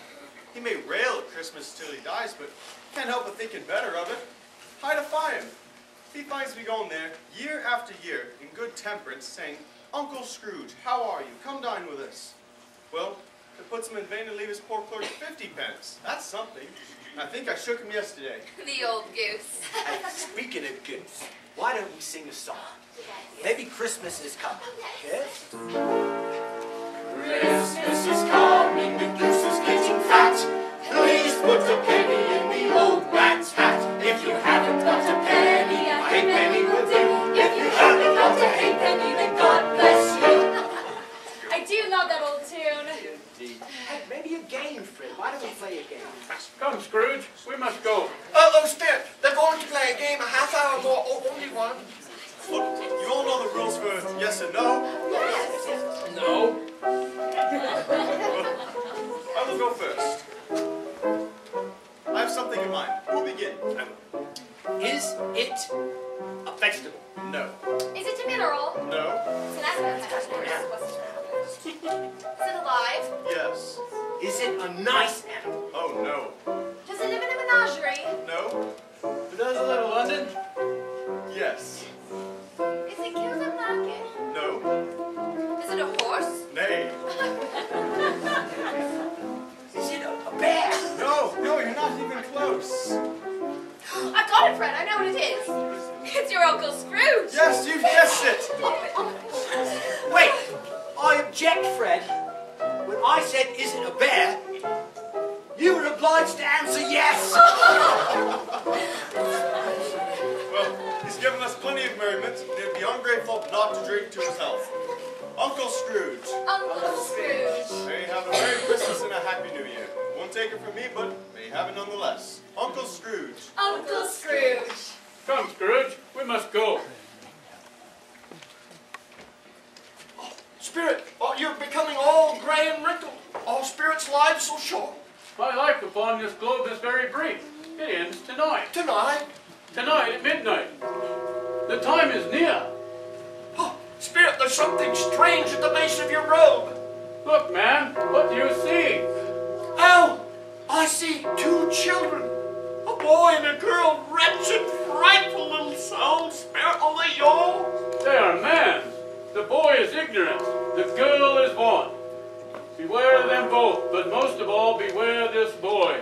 He may rail at Christmas till he dies, but can't help but thinking better of it. How defy him? He finds me going there year after year in good temperance, saying, Uncle Scrooge, how are you? Come dine with us. Well, it puts him in vain to leave his poor clerk 50 pence. That's something. I think I shook him yesterday. The old goose. Hey, speaking of goose, why don't we sing a song? Maybe Christmas is coming. Yes? Christmas is coming, the goose is getting fat. Please put a penny maybe a game, Fred. Why don't we play a game? Come, Scrooge, we must go. Oh, oh, Spirit, they're going to play a game a half hour more, or only one. Look, you all know the rules for yes and no. No. I will go first. I have something in mind. Who'll begin? Is it a vegetable? No. Is it a mineral? No. It's an animal. Is it alive? Yes. Is it a nice animal? Oh, no. Does it live in a menagerie? No. Does it live in London? Yes. I've got Fred. I know what it is. It's your Uncle Scrooge. Yes, you've guessed it. Wait, I object, Fred. When I said, is it a bear? You were obliged to answer yes. Well, he's given us plenty of merriment, and it'd be ungrateful not to drink to his health. Uncle Scrooge. Uncle Scrooge. May you have a Merry Christmas and a Happy New Year. Won't take it from me, but may you have it nonetheless. Uncle Scrooge. Uncle Scrooge. Come, Scrooge, we must go. Spirit, oh, you're becoming all grey and wrinkled. All spirits' lives so short. My life upon this globe is very brief. It ends tonight. Tonight? Tonight at midnight. The time is near. Oh, Spirit, there's something strange at the base of your robe. Look, man, what do you see? Oh, I see two children. A boy and a girl, wretched, frightful little souls. Are they yours? They are men. The boy is ignorant. The girl is born. Beware of them both, but most of all, beware this boy.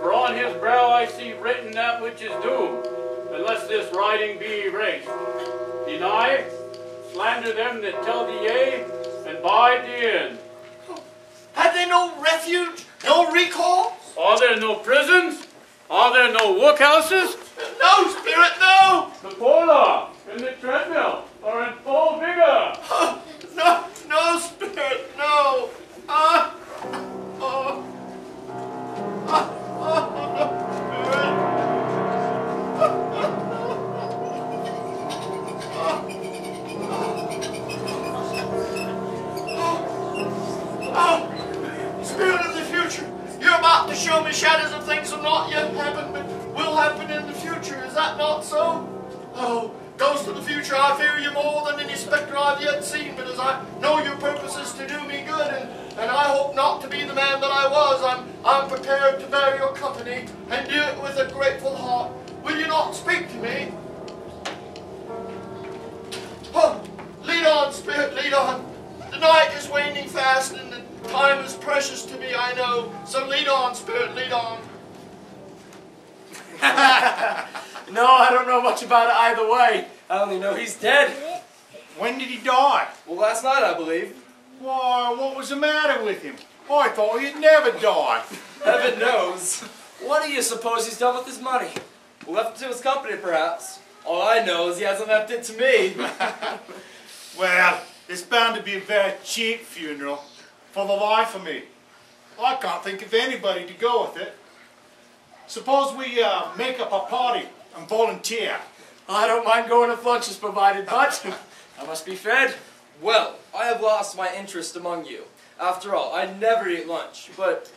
For on his brow I see written that which is doom, unless this writing be erased. Deny, slander them that tell the yea, and bide the end. Have they no refuge? No recall? Are there no prisons? Are there no workhouses? No, Spirit, no! The poor law and the treadmill are in full vigor. Show me shadows of things that not yet happened, but will happen in the future. Is that not so? Oh, Ghost of the future, I fear you more than any spectre I've yet seen, but as I know your purpose is to do me good, and, and I hope not to be the man that I was, I'm, I'm prepared to bear your company and do it with a grateful heart. Will you not speak to me? Oh, lead on, Spirit, lead on. The night is waning fast, and time is precious to me, I know. So lead on, Spirit, lead on. No, I don't know much about it either way. I only know he's dead. When did he die? Well, last night, I believe. Why, what was the matter with him? I thought he'd never die. Heaven knows. What do you suppose he's done with his money? Left it to his company, perhaps. All I know is he hasn't left it to me. Well, it's bound to be a very cheap funeral. For the life of me. I can't think of anybody to go with it. Suppose we uh, make up a party and volunteer. I don't mind going if lunch is provided, but I must be fed. Well, I have lost my interest among you. After all, I never eat lunch, but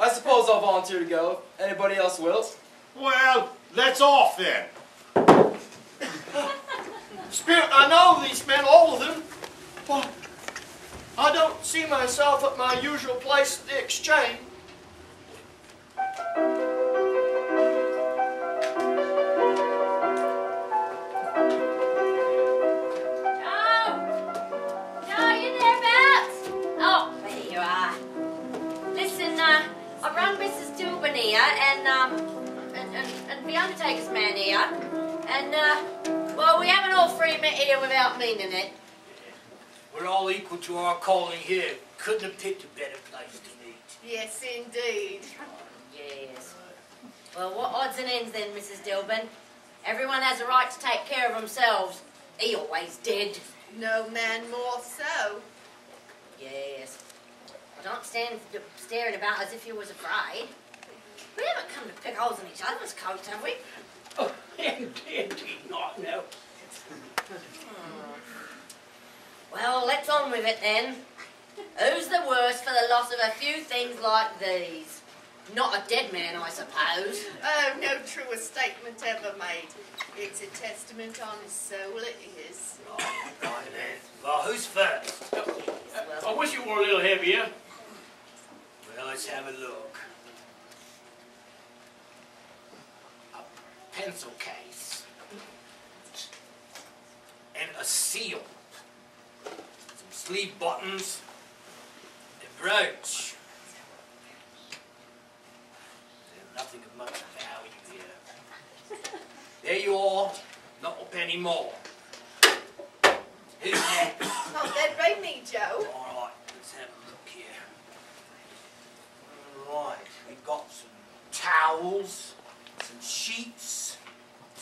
I suppose I'll volunteer to go. Anybody else will? Well, let's off then. Spirit, I know these men, all of them. But I don't see myself at my usual place at the exchange. Oh, there you are. Listen, uh, and, um, and, and, and the undertaker's man here, and, uh, well, we haven't all three met here without meaning it. We're all equal to our calling here. Couldn't have picked a better place to meet. Yes, indeed. Yes. Well, what odds and ends then, Mrs. Dilber? Everyone has a right to take care of themselves. He always did. No man more so. Yes. Don't stand staring about as if you was afraid. We haven't come to pick holes in each other's coats, have we? Oh, indeed not, no. Hmm. Well, let's on with it then. Who's the worse for the loss of a few things like these? Not a dead man, I suppose. Oh, no truer statement ever made. It's a testament on his soul, it is. Right then. Well, who's first? I wish it were a little heavier. Well, let's have a look. A pencil case. And a seal sleeve buttons, the brooch. Nothing of much value here. There you are, not a penny more. Who's next? Not dead right me, Joe. Alright, let's have a look here. Alright, we've got some towels, some sheets,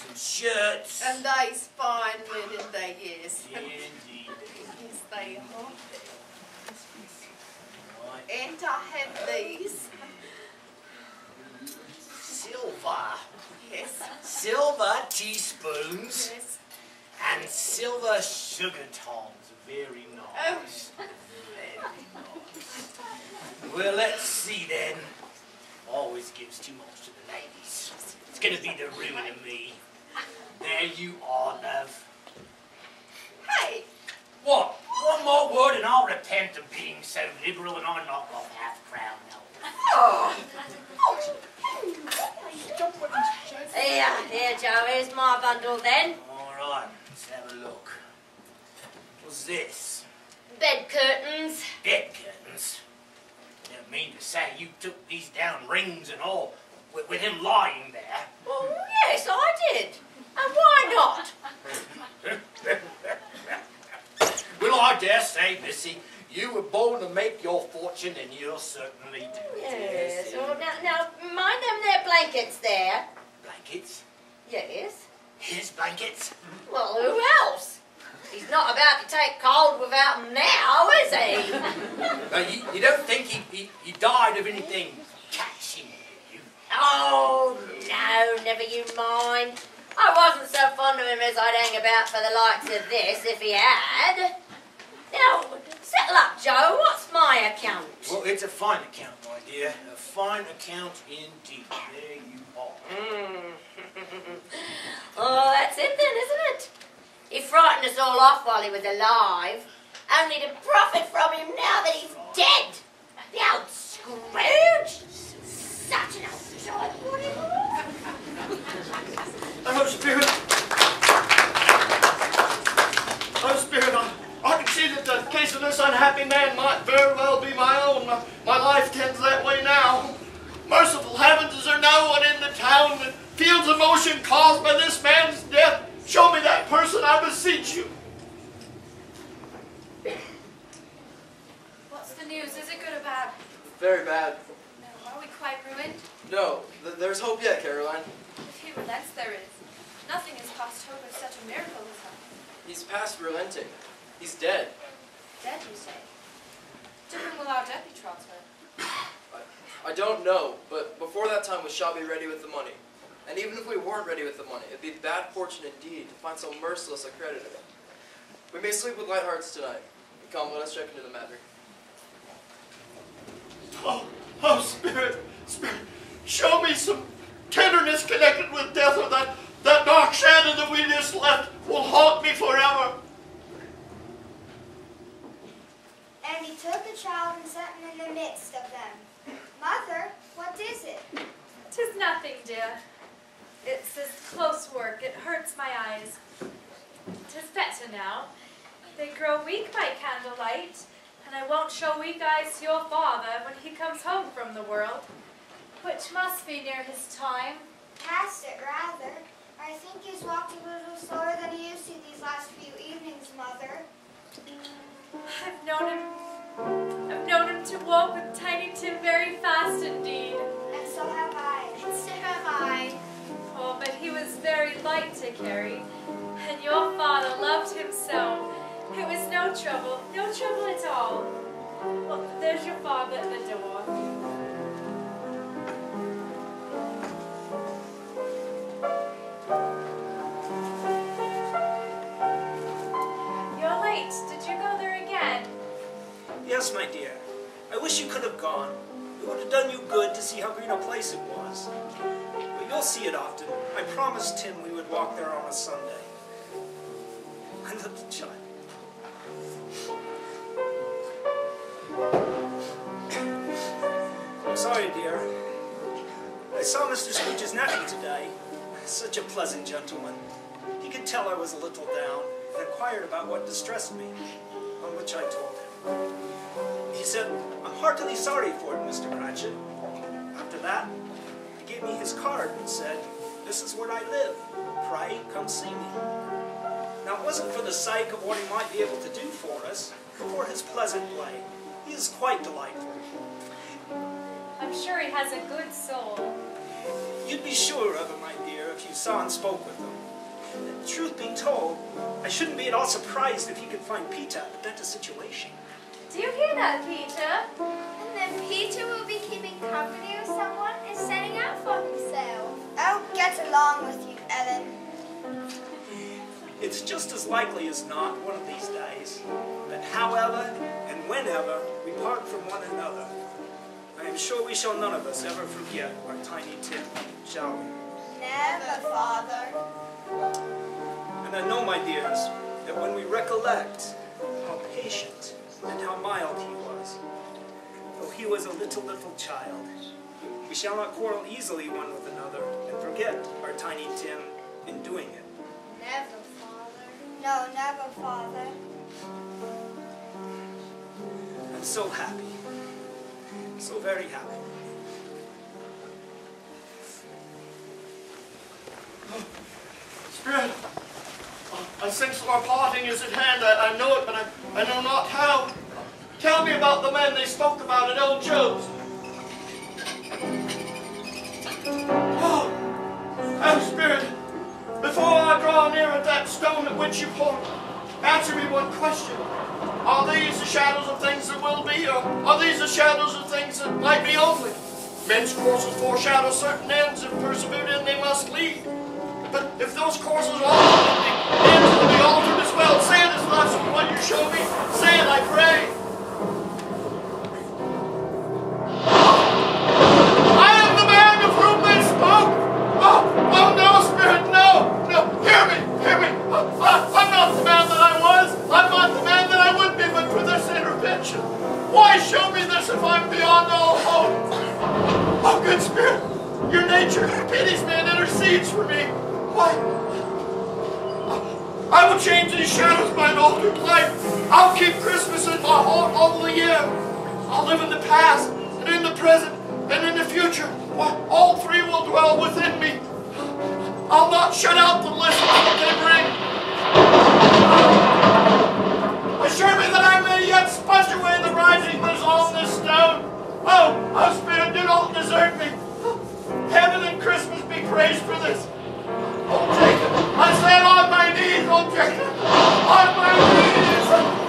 some shirts. And they's fine linen they. Indeed. Yes, they are. And I have these. Silver. Yes. Silver teaspoons Yes. and silver sugar tongs. Very Oh. nice. Well, let's see then. Always gives too much to the ladies. It's gonna be the ruin of me. There you are, love. Hey, What? One more word and I'll repent of being so liberal and I'll knock off half crown now. oh. oh here, here, Joe, here's my bundle then. All right, let's have a look. What's this? Bed curtains. Bed curtains. You don't mean to say you took these down, rings and all, with, with him lying there? Oh, yes, I did. And why not? well, I dare say, Missy, you were born to make your fortune, and you'll certainly do it. Yes, well, oh, now, now, mind them there blankets there. Blankets? Yes. His blankets? Well, who else? He's not about to take cold without 'em now, is he? Now, you, you don't think he, he, he died of anything catching, you? Oh, no, never you mind. I wasn't so fond of him as I'd hang about for the likes of this if he had. Now, settle up, Joe. What's my account? Well, it's a fine account, my dear. A fine account indeed. There you are. Mm. oh, that's it then, isn't it? He frightened us all off while he was alive, only to profit from him now that he's dead. The old Scrooge! Such an old sod, what he was. Oh, Spirit. Oh, Spirit, I, I can see that the case of this unhappy man might very well be my own. My, my life tends that way now. Merciful heavens, is there no one in the town that feels emotion caused by this man's death? Show me that person, I beseech you. What's the news? Is it good or bad? Very bad. No, are we quite ruined? No, th- there's hope yet, Caroline. If he relents, there is. Nothing is past hope of such a miracle as that. He's past relenting. He's dead. Dead, you say? To whom will our death be transferred? I don't know, but before that time we shall be ready with the money. And even if we weren't ready with the money, it'd be bad fortune indeed to find so merciless a creditor. We may sleep with light hearts tonight. Come, let us check into the matter. Oh, oh, Spirit, Spirit, show me some tenderness connected with death, or that, that dark shadow that we just left will haunt me forever. And he took the child and set him in the midst of them. Mother, what is it? Tis nothing, dear. It's this close work. It hurts my eyes. Tis better now. They grow weak by candlelight, and I won't show weak eyes to your father when he comes home from the world, which must be near his time. Past it, rather. I think he's walked a little slower than he used to these last few evenings, Mother. I've known him. I've known him to walk with Tiny Tim very fast indeed. And so have I. And so have I. Oh, but he was very light to carry, and your father loved him so. It was no trouble, no trouble at all. Well, there's your father at the door. Yes, my dear. I wish you could have gone. It would have done you good to see how green a place it was. But you'll see it often. I promised Tim we would walk there on a Sunday. I love the child. I'm sorry, dear. I saw Mr. Scrooge's nephew today. Such a pleasant gentleman. He could tell I was a little down and inquired about what distressed me, on which I told him. He said, I'm heartily sorry for it, Mr. Cratchit. After that, he gave me his card and said, this is where I live. Pray, come see me. Now, it wasn't for the sake of what he might be able to do for us, but for his pleasant way. He is quite delightful. I'm sure he has a good soul. You'd be sure of him, my dear, if you saw and spoke with him. Truth be told, I shouldn't be at all surprised if he could find Peter a better situation. Do you hear that, Peter? And then Peter will be keeping company with someone and setting out for himself. I'll get along with you, Ellen. It's just as likely as not one of these days that however and whenever we part from one another, I am sure we shall none of us ever forget our tiny Tim, shall we? Never, Father. And I know, my dears, that when we recollect how patient and how mild he was, though he was a little, little child, we shall not quarrel easily one with another and forget our tiny Tim in doing it. Never, Father. No, never, Father. I'm so happy. So very happy. Spirit, I sense our parting is at hand. I, I know it, but I, I know not how. Tell me about the men they spoke about at Old Joe's. Oh, oh, Spirit, before I draw near at that stone at which you point, answer me one question. Are these the shadows of things that will be, or are these the shadows of things that might be only? Men's courses foreshadow certain ends, if persevered in they must lead. But if those courses ultimately ends will be altered as well, say it as much as what you show me. Say it, I pray. I am the man of whom they spoke. Oh, oh no, Spirit, no, no. Hear me, hear me. Oh, I, I'm not the man that I was. I'm not the man that I would be, but for this intervention. Why show me this if I'm beyond all hope? Oh, good Spirit, your nature pities me and intercedes for me. Why? I will change these shadows by an altered life. I'll keep Christmas in my heart all the year. I'll live in the past and in the present and in the future. All three will dwell within me. I'll not shut out the lessons that they bring. Assure me that I may yet sponge away the rising that is on this stone. Oh, oh, Spirit, do not desert me. Heaven and Christmas be praised for this. I stand on my knees, oh, Jacob, on my knees.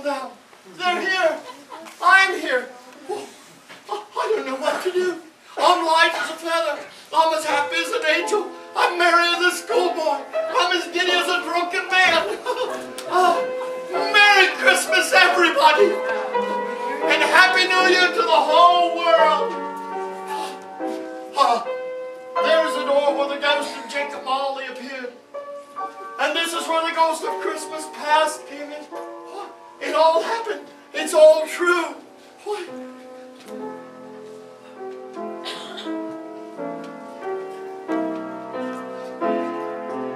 Torn down. They're here. I'm here. Oh, oh, I don't know what to do. I'm light as a feather. I'm as happy as an angel. I'm merry as a schoolboy. I'm as giddy as a drunken man. Ah, Merry Christmas, everybody and Happy New Year to the whole world. Ah, there's the door where the ghost of Jacob Marley appeared. And this is where the ghost of Christmas past came in. It all happened. It's all true. What?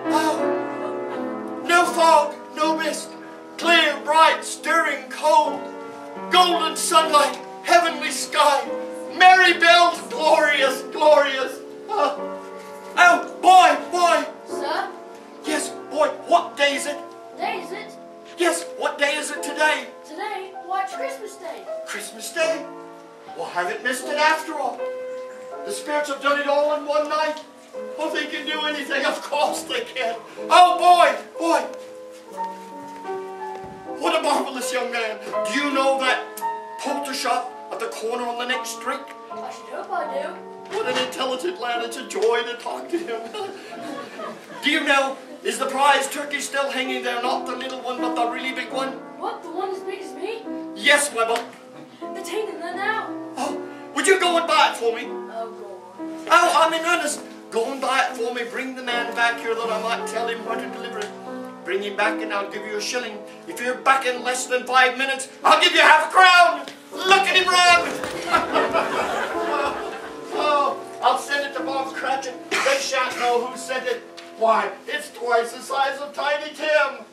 Oh, no fog, no mist. Clear, bright, stirring, cold. golden sunlight, heavenly sky, merry bells, glorious, glorious. Ah. oh, boy, boy. Sir? Yes, boy, what day is it? Day is it? Yes, what day is it today? Today? Why, it's Christmas Day. Christmas Day. Well, haven't missed it after all. The spirits have done it all in one night. Oh, they can do anything. Of course they can. Oh, boy, boy. What a marvelous young man. Do you know that poultry shop at the corner on the next street? I should hope I do. What an intelligent lad. It's a joy to talk to him. do you know, is the prize turkey still hanging there? Not the little one, but the really big one? What, the one as big as me? Yes, my boy. It's hanging there now. Oh, would you go and buy it for me? Oh, go on. Oh, I'm in earnest. Go and buy it for me. Bring the man back here that I might tell him where to deliver it. Bring him back and I'll give you a shilling. If you're back in less than five minutes, I'll give you half a crown. Look at him run. Oh, oh, I'll send it to Bob Cratchit. They shan't know who sent it. Why, it's twice the size of Tiny Tim.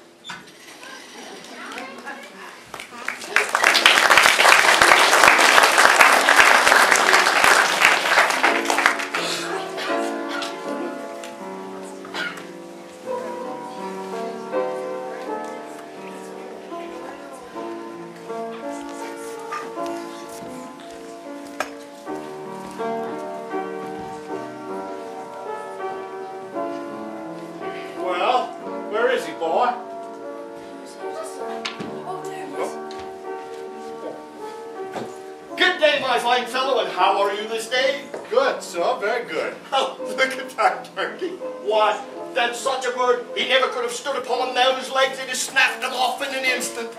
Such a bird, he never could have stood upon those legs and just snapped them off in an instant.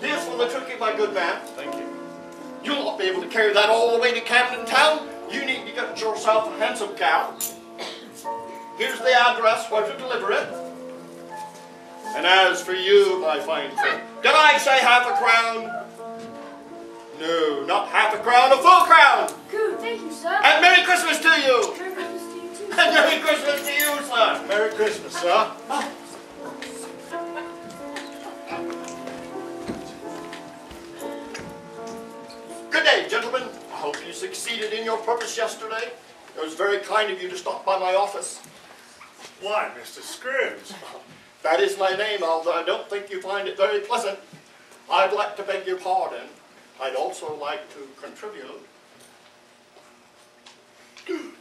Here's for the turkey, my good man. Thank you. You'll not be able to carry that all the way to Camden Town. You need to get yourself a handsome cow. Here's the address where to deliver it. And as for you, my fine friend, did I say half a crown? No, not half a crown, a full crown. Good, thank you, sir. And Merry Christmas to you. Merry Christmas to you. And Merry Christmas to you, sir. Merry Christmas, sir. Good day, gentlemen. I hope you succeeded in your purpose yesterday. It was very kind of you to stop by my office. Why, Mr. Scrooge? That is my name, although I don't think you find it very pleasant. I'd like to beg your pardon. I'd also like to contribute.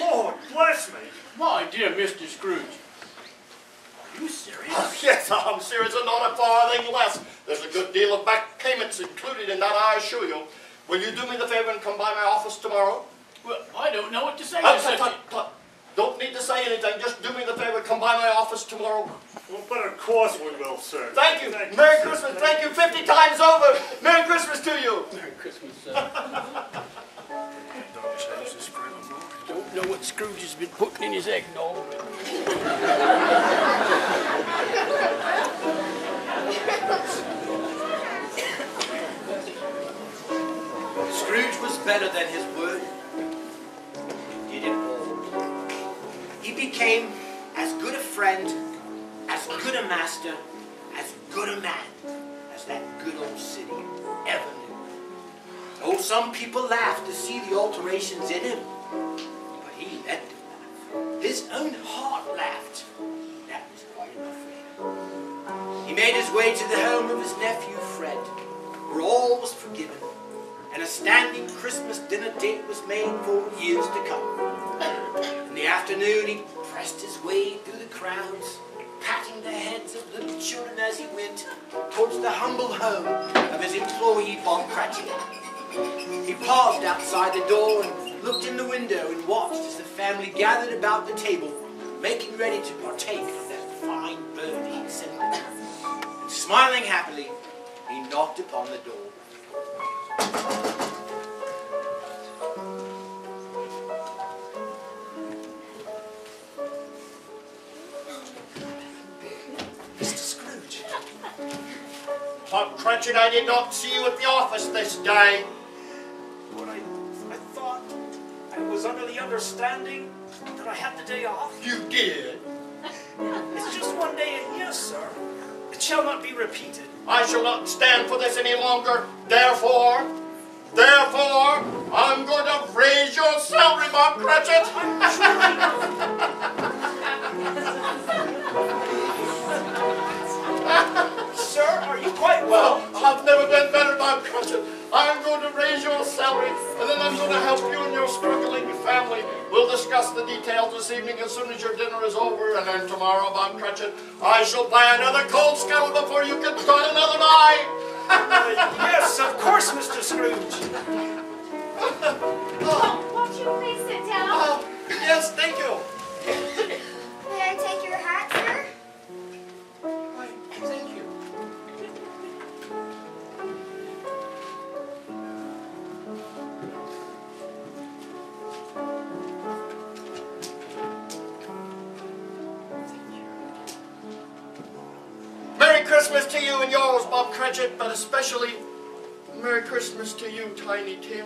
Lord bless me. My dear Mr. Scrooge. Are you serious? Oh, yes, I'm serious and not a farthing less. There's a good deal of back payments included in that, I assure you. Will you do me the favor and come by my office tomorrow? Well, I don't know what to say Uh, to such tut, a... tut, tut. Don't need to say anything. Just do me the favor. Come by my office tomorrow. Well, but of course we will, sir. Thank you. Merry Christmas. Thank you 50 times over. Merry Christmas to you. Merry Christmas, sir. Don't know what Scrooge has been putting in his eggnog. Scrooge was better than his word. He did it all. He became as good a friend, as good a master, as good a man as that good old city. Oh, some people laughed to see the alterations in him, but he let them laugh. His own heart laughed. That was quite enough for him. He made his way to the home of his nephew Fred, where all was forgiven and a standing Christmas dinner date was made for years to come. In the afternoon, he pressed his way through the crowds, patting the heads of little children as he went towards the humble home of his employee, Bob Cratchit. He paused outside the door and looked in the window and watched as the family gathered about the table, making ready to partake of that fine bird he'd sent them. And smiling happily, he knocked upon the door. Bob Cratchit, I did not see you at the office this day. Was under the understanding that I had the day off. You did? It's just one day a year, sir. It shall not be repeated. I shall not stand for this any longer. Therefore, therefore, I'm going to raise your salary, Bob Cratchit. Sir, are you quite well? I've never been better, Bob Cratchit. I'm going to raise your salary, and then I'm going to help you and your struggling family. We'll discuss the details this evening as soon as your dinner is over, and then tomorrow, Bob Cratchit, I shall buy another coal scuttle before you can dot another eye. Uh, yes, of course, Mr. Scrooge. oh, Won't you please sit down? Oh, yes, thank you. Christmas to you and yours, Bob Cratchit, but especially Merry Christmas to you, Tiny Tim.